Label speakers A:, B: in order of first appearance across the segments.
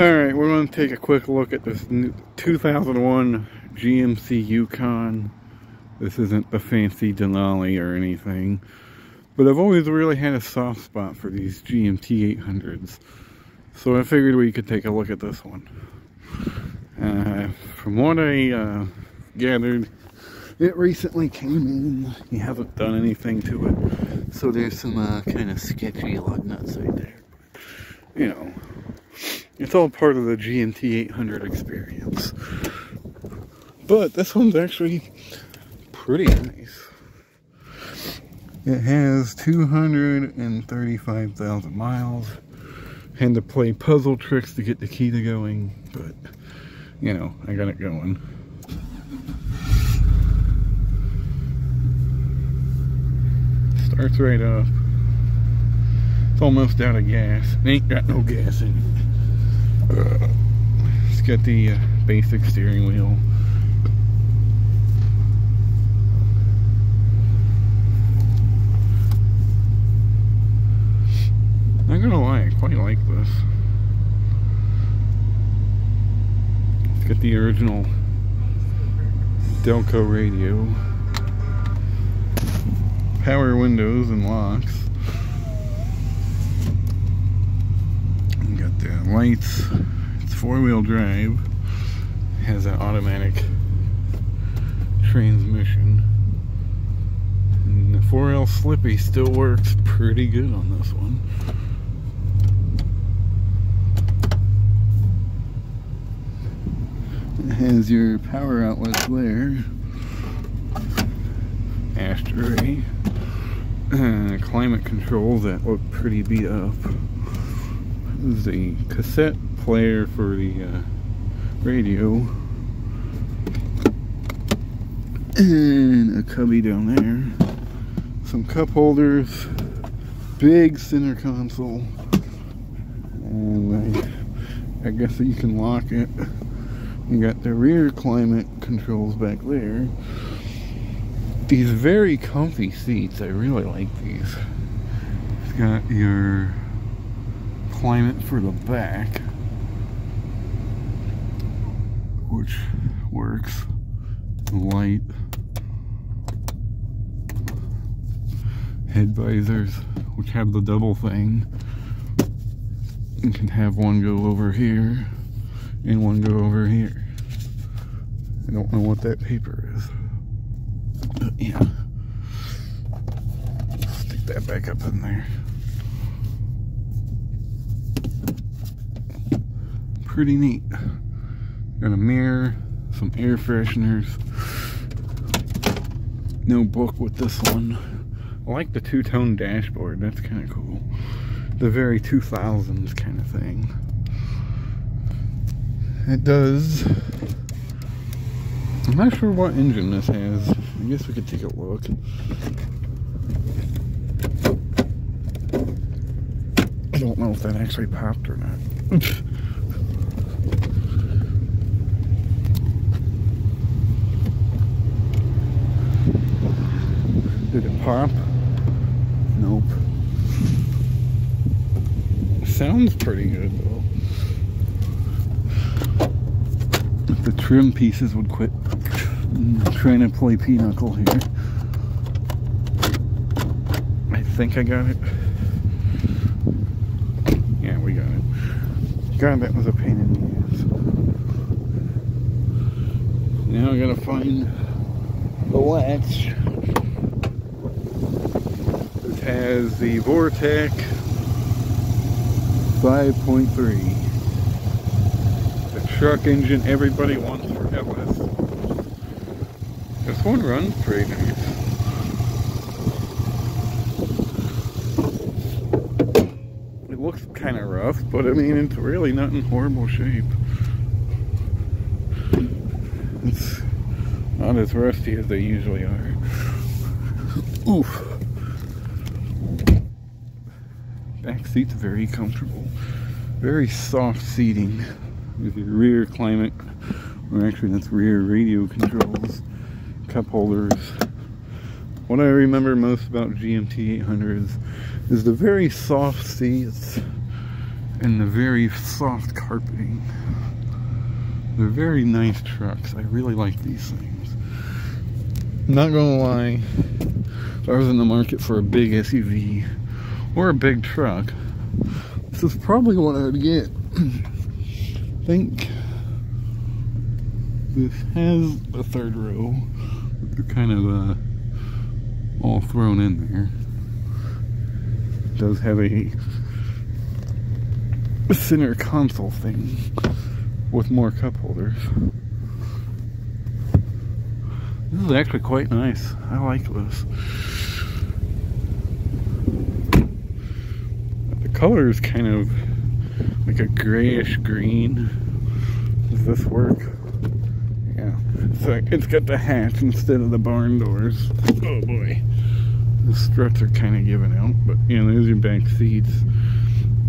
A: Alright, we're going to take a quick look at this 2001 GMC Yukon. This isn't the fancy Denali or anything. But I've always really had a soft spot for these GMT 800s. So I figured we could take a look at this one. Uh, from what I uh, gathered, it recently came in. He hasn't done anything to it. So there's some uh, kind of sketchy lug nuts right there. You know, it's all part of the GMT 800 experience. But this one's actually pretty nice. It has 235,000 miles. Had to play puzzle tricks to get the key to going, but you know, I got it going. Starts right up. It's almost out of gas. It Ain't got no gas in it. It's got the uh, basic steering wheel. Not gonna lie, I quite like this. It's got the original Delco radio. Power windows and locks. Lights. It's four-wheel drive. Has an automatic transmission. And the 4L Slippy still works pretty good on this one. It has your power outlets there. Ashtray. Uh, climate controls that look pretty beat up the cassette player for the uh, radio. And a cubby down there. Some cup holders. Big center console. And I, I guess you can lock it. You got the rear climate controls back there. These very comfy seats. I really like these. It's got your climate for the back which works. Light. Head visors which have the double thing. You can have one go over here and one go over here. I don't know what that paper is but yeah. Stick that back up in there pretty neat. Got a mirror, some air fresheners. No book with this one. I like the two-tone dashboard. That's kind of cool. The very 2000s kind of thing. It does. I'm not sure what engine this has. I guess we could take a look. I don't know if that actually popped or not. Did it pop? Nope. Sounds pretty good though. If the trim pieces would quit trying to play pinochle here. I think I got it. Yeah, we got it. God, that was a pain in the ass. Now I gotta find the latch has the Vortec 5.3. The truck engine everybody wants for Ellis. This one runs pretty nice. It looks kind of rough, but I mean, it's really not in horrible shape. It's not as rusty as they usually are. Oof. Back seat's very comfortable. Very soft seating with your rear climate, or actually that's rear radio controls, cup holders. What I remember most about GMT 800s is the very soft seats and the very soft carpeting. They're very nice trucks. I really like these things. Not gonna lie, if I was in the market for a big SUV or a big truck, this is probably what I would get. I think this has a third row. They're kind of uh, all thrown in there. It does have a center console thing with more cup holders. This is actually quite nice. I like this. Color is kind of like a grayish green. Does this work? Yeah. So it's got the hatch instead of the barn doors. Oh boy. The struts are kind of giving out, but you know, there's your back seats.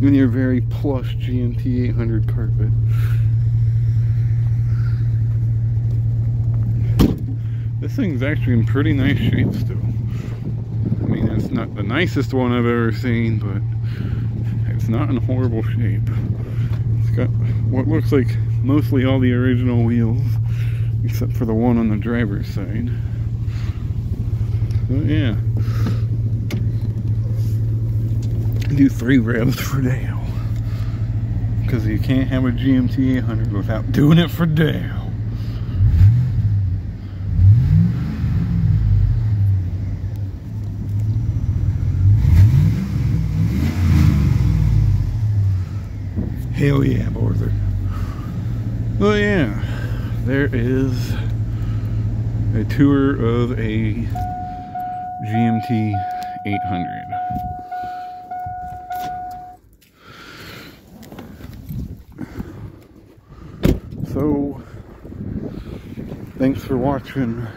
A: And your very plush GMT 800 carpet. This thing's actually in pretty nice shape still. I mean, it's not the nicest one I've ever seen, but not in horrible shape. It's got what looks like mostly all the original wheels, except for the one on the driver's side. But yeah. Do three revs for Dale. Because you can't have a GMT 800 without doing it for Dale. Hell yeah, Arthur. Well, yeah, there is a tour of a GMT 800. So, thanks for watching.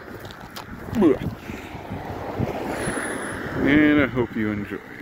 A: And I hope you enjoyed.